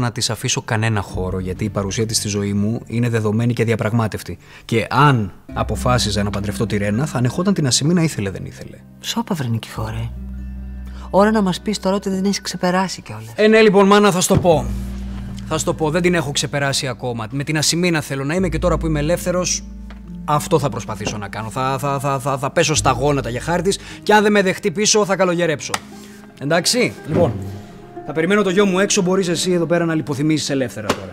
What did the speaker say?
να της αφήσω κανένα χώρο γιατί η παρουσία της στη ζωή μου είναι δεδομένη και διαπραγμάτευτη. Και αν αποφάσιζα να παντρευτώ τη Ρένα, θα ανεχόταν την Ασημίνα ήθελε δεν ήθελε. Σώπα, βρε Νικηφόρε. Ώρα να μας πεις τώρα ότι δεν έχει ξεπεράσει κιόλας. Ε, ναι, λοιπόν, μάνα, θα σου το πω. Θα σου το πω, δεν την έχω ξεπεράσει ακόμα. Με την Ασημίνα θέλω να είμαι και τώρα που είμαι ελεύθερος, αυτό θα προσπαθήσω να κάνω. Θα, θα, θα, θα, θα πέσω στα γόνατα για χάρη και αν δεν με δεχτεί πίσω θα καλογερέψω. Εντάξει, λοιπόν. Θα περιμένω το γιο μου έξω, μπορείς εσύ εδώ πέρα να λιποθυμήσεις ελεύθερα τώρα.